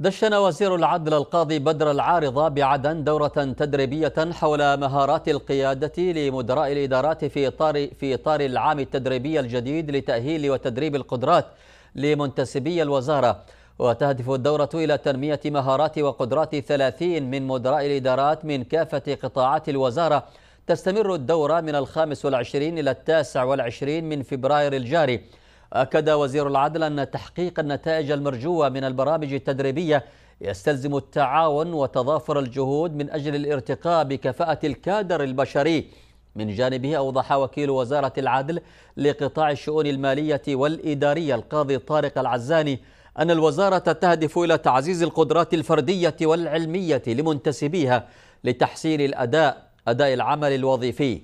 دشن وزير العدل القاضي بدر العارضة بعدن دورة تدريبية حول مهارات القيادة لمدراء الإدارات في إطار في إطار العام التدريبي الجديد لتأهيل وتدريب القدرات لمنتسبي الوزارة. وتهدف الدورة إلى تنمية مهارات وقدرات ثلاثين من مدراء الإدارات من كافة قطاعات الوزارة. تستمر الدورة من الخامس والعشرين إلى التاسع والعشرين من فبراير الجاري. أكد وزير العدل أن تحقيق النتائج المرجوة من البرامج التدريبية يستلزم التعاون وتضافر الجهود من أجل الارتقاء بكفاءة الكادر البشري. من جانبه أوضح وكيل وزارة العدل لقطاع الشؤون المالية والإدارية القاضي طارق العزاني أن الوزارة تهدف إلى تعزيز القدرات الفردية والعلمية لمنتسبيها لتحسين الأداء أداء العمل الوظيفي.